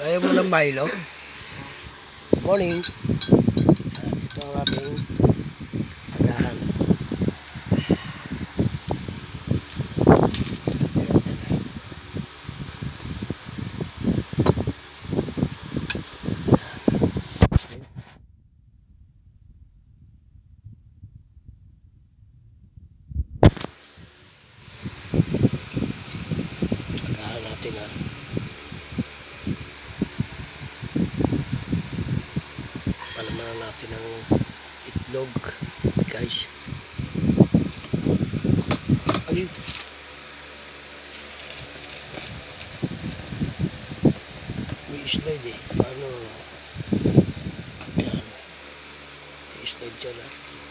Ayaw mo ng Milo? Morning. Ah, Ito ang ating agahan. Agahan natin ha. Palamanan natin ng itlog, guys. Ay. May slide eh. Paano? Yan. May slide dyan ah.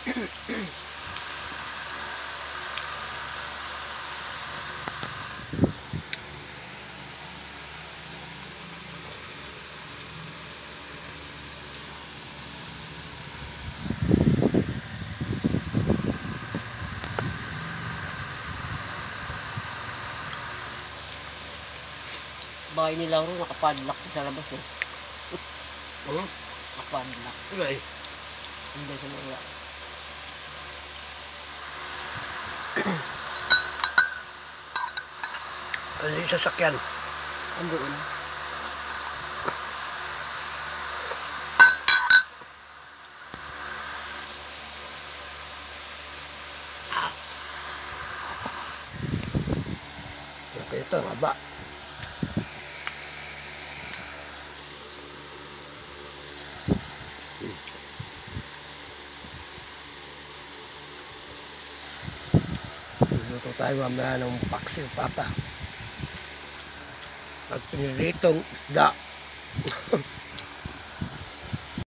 Bahay nila ro, nakapadlock sa labas eh. Hmm? Nakapadlock. Eh? Hindi sa mga. Yung sasakyan? Andoon. Okay, ito, haba. Luto tayo mamaya ng paksiw pata. At piniritong isda.